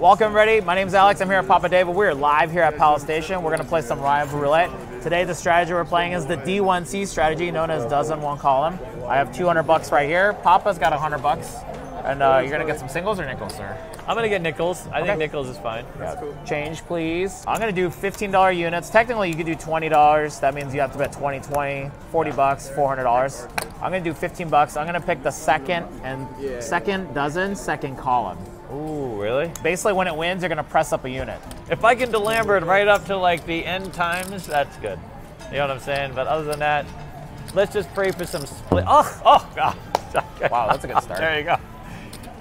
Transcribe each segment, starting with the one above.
Welcome, everybody. My name is Alex. I'm here at Papa David. We're live here at Palace Station. We're going to play some Rival Roulette. Today, the strategy we're playing is the D1C strategy, known as dozen one column. I have 200 bucks right here. Papa's got 100 bucks. And uh, you're going to get some singles or nickels, sir? I'm gonna get nickels. I Okay. think nickels is fine. Yeah. Change, please. I'm going to do $15 units. Technically, you could do $20. That means you have to bet 20, 20, 40 bucks, $400. I'm going to do 15 bucks. I'm going to pick the second and second dozen, second column. Ooh, really? Basically, when it wins, you're going to press up a unit. If I can D'Alembert right up to like the end times, that's good. You know what I'm saying? But other than that, let's just pray for some split. Oh, oh, God. Okay. Wow, that's a good start. there you go.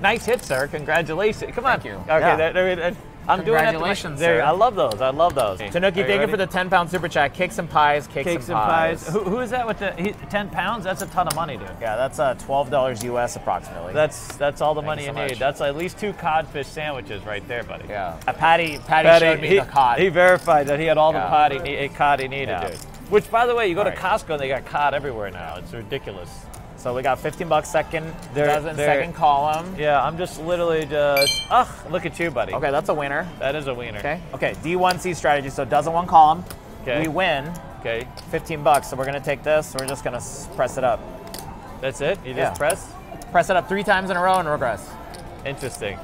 Nice hit, sir. Congratulations. Come on. Thank you. Okay, Yeah. there, there, there- I'm doing my- Congratulations, there, sir. I love those. I love those. Tanuki, thank you for the 10 pound super chat. Cakes and pies, cakes, cakes and pies. Who, who is that with the he, 10 pounds? That's a ton of money, dude. Yeah, that's uh, $12 US approximately. That's that's all the money you you, so need. That's at least two codfish sandwiches right there, buddy. yeah. Uh, Patty, Patty, Patty, showed me he, the cod. he verified that he had all Yeah. the cod he, cod he needed, Yeah. dude. Which, by the way, you go All to right. Costco and they got cod everywhere now. It's ridiculous. So we got 15 bucks second They're- they're- second column. Yeah, I'm just literally just. Ugh, look at you, buddy. Okay, that's a winner. That is a wiener. Okay. Okay, D1C strategy. So dozen one column. Okay. We win Okay. 15 bucks. So we're gonna take this. We're just gonna press it up. That's it. You just Yeah. press. Press it up three times in a row and regress. Interesting.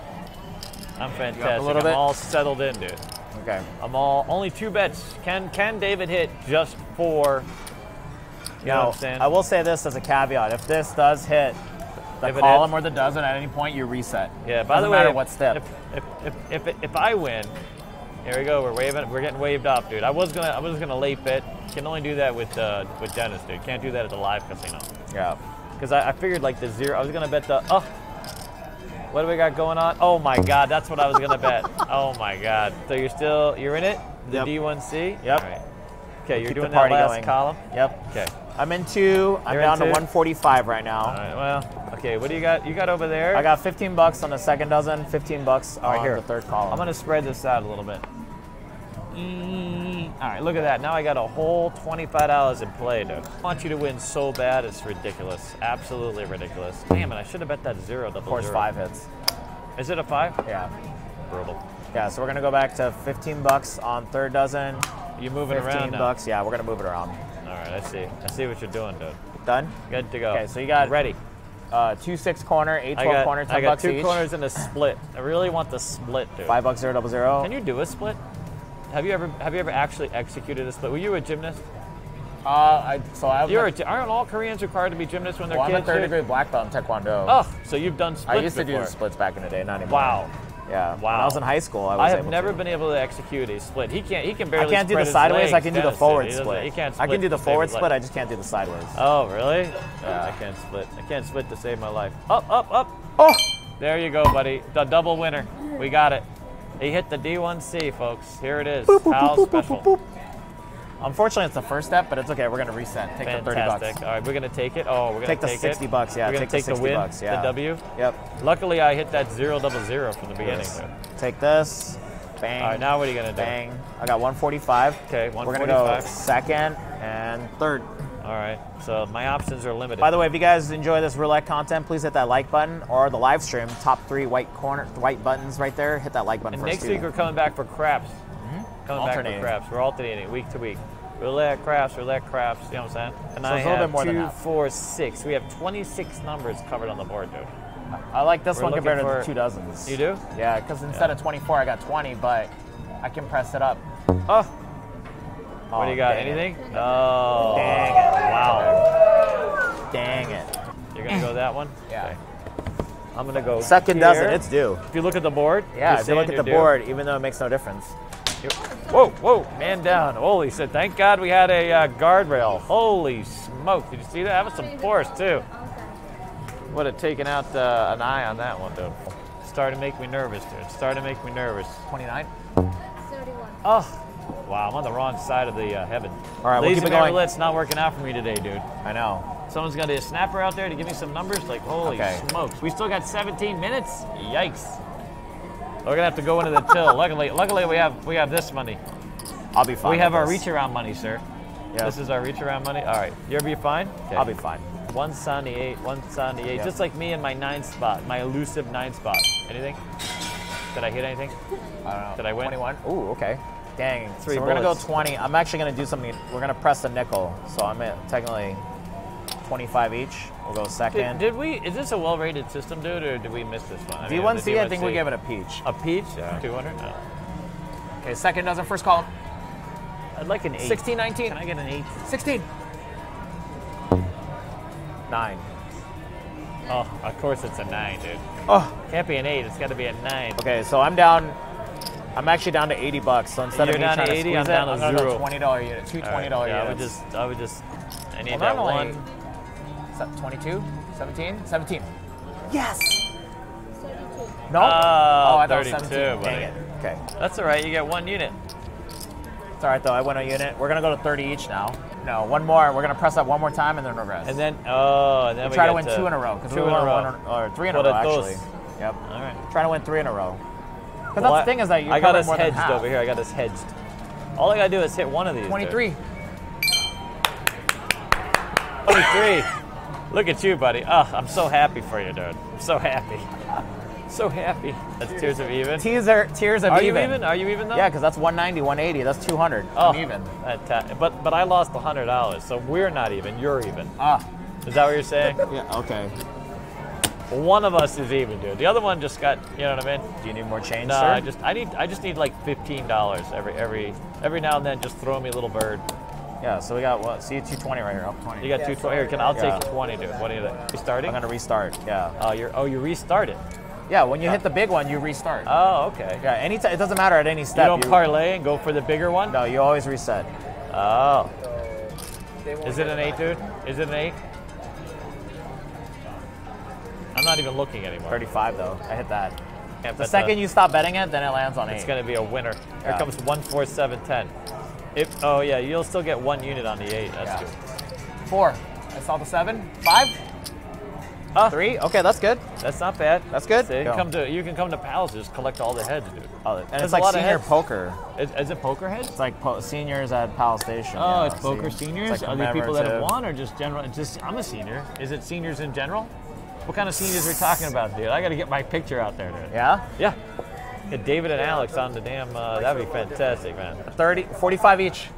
I'm fantastic. a little I'm bit? all settled in, dude. Okay. I'm all only two bets. Can can David hit just for? You know Now, what I'm saying? I will say this as a caveat: if this does hit the If column or the dozen at any point, you reset. Yeah. By Doesn't the way, matter what step. If if, if if if I win, here we go. We're waving. We're getting waved off, dude. I was gonna I was gonna late bet. Can only do that with uh, with Dennis, dude. Can't do that at the live casino. Yeah. Because I, I figured like the zero. I was gonna bet the oh. What do we got going on? Oh my God, that's what I was gonna bet. Oh my God. So you're still you're in it? The Yep. D1C. Yep. Right. Okay, you're Keep the doing that last going. column. Yep. Okay. I'm in two. I'm You're down to 145 right now. All right. Well, okay. What do you got? You got over there? I got 15 bucks on the second dozen, 15 bucks All right, on here. the third column. I'm gonna spread this out a little bit. Mm, All right, look at that. Now I got a whole twenty-five dollars in play, dude. I want you to win so bad, it's ridiculous. Absolutely ridiculous. Damn it! I should have bet that zero. Double of course, zero. five hits. Is it a five? Yeah. Brutal. Yeah. So we're gonna go back to 15 bucks on third dozen. You moving 15 around 15 bucks. Yeah, we're gonna move it around. Right, I see. I see what you're doing, dude. Done. Good to go. Okay, so you got- ready. Uh, two six corner, eight twelve I 12 got, corner, 10 I got bucks two each. corners and a split. I really want the split, dude. Five bucks zero double zero. Can you do a split? Have you ever have you ever actually executed a split? Were you a gymnast? Uh, I, so I, You're a, aren't all Koreans required to be gymnasts when they're well, I'm a third degree black belt in Taekwondo. Oh, so you've done splits I used to do before. the splits back in the day, not anymore. Wow. Yeah. When I was in high school, I was I have never to. been able to execute a split. He can't. He can barely. I can't do the sideways. I can do the forward He split. He can't. I can do the forward split. I just can't do the sideways. Oh, really? Yeah. I can't split. I can't split to save my life. Up, up, up. Oh! There you go, buddy. The double winner. We got it. He hit the D1C, folks. Here it is. Pal special. Unfortunately, it's the first step, but it's okay. We're gonna reset. Take the 30 Fantastic. bucks. All right, we're gonna take it. Oh, we're gonna Take the take 60 it. bucks, yeah, We're gonna take the take 60 win, bucks, yeah. the W. Yep. Luckily, I hit that zero double zero from the beginning. Yes. Take this. Bang. All right, now what are you gonna do? Bang. I got 145. Okay, 145. We're gonna go second and third. All right, so my options are limited. By the way, if you guys enjoy this roulette content, please hit that like button or the live stream. Top three white corner, white buttons right there. Hit that like button and next week we're coming back for craps. Coming Alternating. back for craps. We're alternating week to week. Roulette, craps, roulette, craps. You know what I'm saying? And So I it's a little bit more two, than that. four, six. We have 26 numbers covered on the board, dude. I like this We're one compared to the two dozens. You do? Yeah, because instead of 24, I got 20, but I can press it up. Oh, Oh, what do you got? dang it. Anything? Oh, Dang it. wow. Dang it. You're gonna go that one? Yeah. Okay. I'm gonna go Second here. dozen, it's due. If you look at the board, Yeah, you're if you look at the due. board, even though it makes no difference. Whoa, whoa, man down. Holy shit. Thank God we had a uh, guardrail. Holy smoke. Did you see that? That was some force, too. Would have taken out uh, an eye on that one, dude. Starting to make me nervous, dude. Starting to make me nervous. 29. 31. Oh, wow. I'm on the wrong side of the uh, heaven. All right, we'll Lazy keep it going. Roulette's not working out for me today, dude. I know. Someone's got a snapper out there to give me some numbers. Like, holy Okay. smokes. We still got 17 minutes? Yikes. We're gonna have to go into the till. luckily, luckily we have we have this money. I'll be fine. we have our this. reach around money, sir. Yep. This is our reach around money. All right, you'll be fine. Okay. I'll be fine. 178, 178, Yep. just like me in my nine spot, my elusive nine spot. Anything? Did I hit anything? I don't know. Did I win? 21. Ooh, okay. Dang. Three so we're gonna go 20. I'm actually gonna do something. We're gonna press the nickel. So I'm technically 25 each. We'll go second. did we? Is this a well-rated system, dude, or did we miss this one? I mean, D1C, the I think we D1C. gave it a peach. a peach. Yeah. 200. No. Okay, second dozen, first column. I'd like an eight. 16, 19. Can I get an eight? 16. Nine. Oh, of course it's a nine, dude. Oh. Can't be an eight. It's got to be a nine. Okay, so I'm down. I'm actually down to 80 bucks. So instead You're of me down to trying 80, squeeze I'm it, down to I'm zero. go 20 dollar unit, two All 20 right, dollar yeah, I would just, I would just, I need Well, that one. Se- 22, 17, 17. Yes. No. Uh, oh, I thought 32, 17. buddy. Dang it. Okay. That's all right. You get one unit. It's all right though. I win a unit. We're gonna go to 30 each now. No, one more. We're gonna press that one more time and then regress. And then, oh, and then we we try to get win two in a row two we in a row. one or, or three in a row dos. actually. Yep. All right. Trying to win three in a row. Because Well, that's the thing is that you I got us more than hedged half. over here. I got us hedged. All I gotta do is hit one of these. dude. 23. 23. Look at you, buddy. Oh, I'm so happy for you, dude. I'm so happy. So happy. That's tears of even. Teaser, tears of Are even. you even? Are you even though? Yeah, because that's 190, 180. That's 200. Oh, I'm even. fanta- But but I lost hundred dollars, so we're not even. You're even. Ah. Is that what you're saying? Yeah. Okay. One of us is even, dude. The other one just got. You know what I mean? Do you need more change, No, sir? I just I need I just need like fifteen dollars every every every now and then. Just throw me a little bird. Yeah. So we got what? See, 220 right here. Up 20. You got two twenty. Here, can I'll Yeah. take twenty, dude. What do you think? You starting? I'm gonna restart. Yeah. Oh, you're oh you restart it. Yeah. When you hit the big one, you restart. Oh, okay. yeah. Any it doesn't matter at any step. You don't parlay and go for the bigger one. No, you always reset. Oh. Is it an eight, dude? Is it an eight? I'm not even looking anymore. 35 though. I hit that. The second that. you stop betting it, then it lands on eight. it's gonna be a winner. Here Yeah. comes one, four, seven, ten. If oh yeah, you'll still get one unit on the eight. That's Yeah. good. Four. I saw the seven. Five. Ah, Three. Okay, that's good. That's not bad. That's good. See, Go. come to you can come to Palace, just collect all the heads, dude. Oh, and There's it's a like lot senior poker. Is, is it poker heads? It's like po- seniors at Pal Station. Oh, yeah, it's poker see? seniors. It's like Are they people that have won, or just general? Just I'm a senior. Is it seniors in general? What kind of seniors are we talking about, dude? I got to get my picture out there, dude. Yeah. Yeah. Get David and Alex on the damn. Uh, that'd be fantastic, man. 30, 45 each.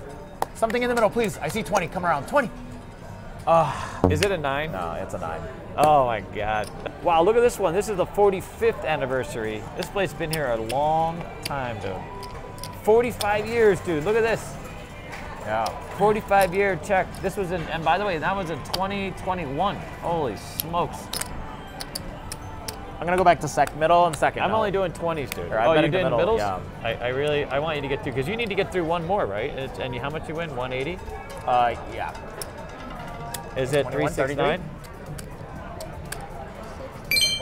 Something in the middle, please. I see 20. Come around. 20. Is it a nine? No, it's a nine. Oh my God! Wow, look at this one. This is the 45th anniversary. This place has been here a long time, dude. 45 years, dude. Look at this. Yeah. 45 year check. This was in, and by the way, that was in 2021. Holy smokes! I'm gonna go back to sec middle and second. I'm now. only doing 20s, dude. Here, I oh, you in did middle, middles? yeah. I, I really, I want you to get through because you need to get through one more, right? It's, and how much you win? 180. Uh, yeah. Is it 21, 369?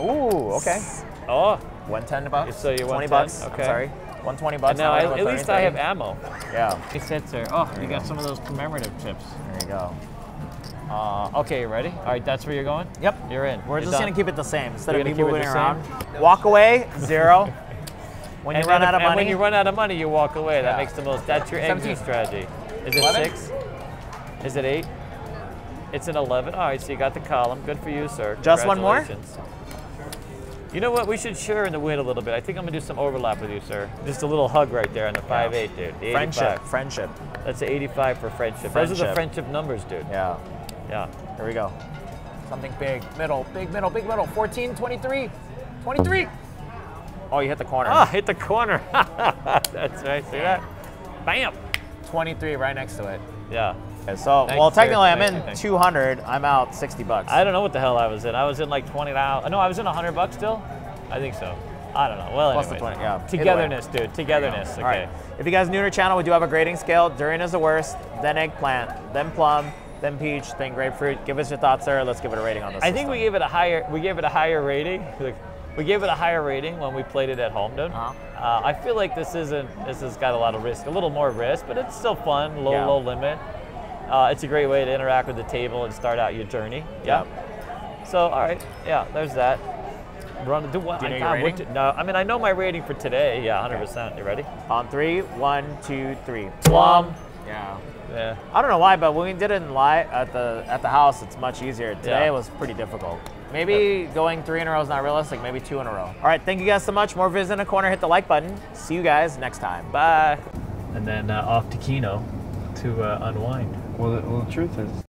Ooh, okay. Oh, 110 bucks. So you 20 bucks. Okay. I'm sorry. 120 bucks. and now I'm I, at least I have ammo. Yeah. It sits there. Oh, you you got go. some of those commemorative chips. There you go. Uh, okay, you ready? All right, that's where you're going. Yep. You're in. We're You're just done. gonna keep it the same instead You're of me it moving the around. Walk away zero. when you run out of money, when you run out of money, you walk away. That Yeah. makes the most. That's your exit strategy. Is it 11? six? Is it eight? It's an 11. All right, so you got the column. Good for you, sir. Just one more? You know what? We should share in the win a little bit. I think I'm gonna do some overlap with you, sir. Just a little hug right there on the 5'8", dude. The 85. friendship, friendship. That's an 85 for friendship. Those are the Friendship. friendship numbers, dude. Yeah. Yeah. Here we go. Something big, middle, big middle, big middle. 14, 23, 23. Oh, you hit the corner. Ah, hit the corner. That's right. See that? Bam. 23 right next to it. Yeah. Okay, so, Thank well, technically I'm in you, thank you. 200. I'm out 60 bucks. I don't know what the hell I was in. I was in like twenty dollars. No, I was in hundred bucks still. I think so. I don't know. Well, Plus the 20, yeah. Togetherness, dude. Togetherness. Okay. All right. If you guys are new to our channel, we do have a grading scale. Durian is the worst, then eggplant, then plum, then peach, then grapefruit. Give us your thoughts, sir. Let's give it a rating on this. I think we gave it a higher. We gave it a higher rating. We gave it a higher rating when we played it at home, dude. Uh-huh. Uh, I feel like this isn't. This has got a lot of risk, a little more risk, but it's still fun. Low, Yeah. low limit. Uh, it's a great way to interact with the table and start out your journey. Yeah. So, all right. Yeah, there's that. Run. Do what? Do you know I- your God, no, I mean I know my rating for today. Yeah, 100. percent You ready? On three, one, two, three. Plum. Yeah. Yeah. I don't know why, but when we did it in live at the at the house, it's much easier. Today Yeah. was pretty difficult. Maybe going three in a row is not realistic. Maybe two in a row. All right, thank you guys so much. More vids in the corner. Hit the like button. See you guys next time. Bye. And then uh, off to Keno to uh, unwind. Well, the, well, the truth is,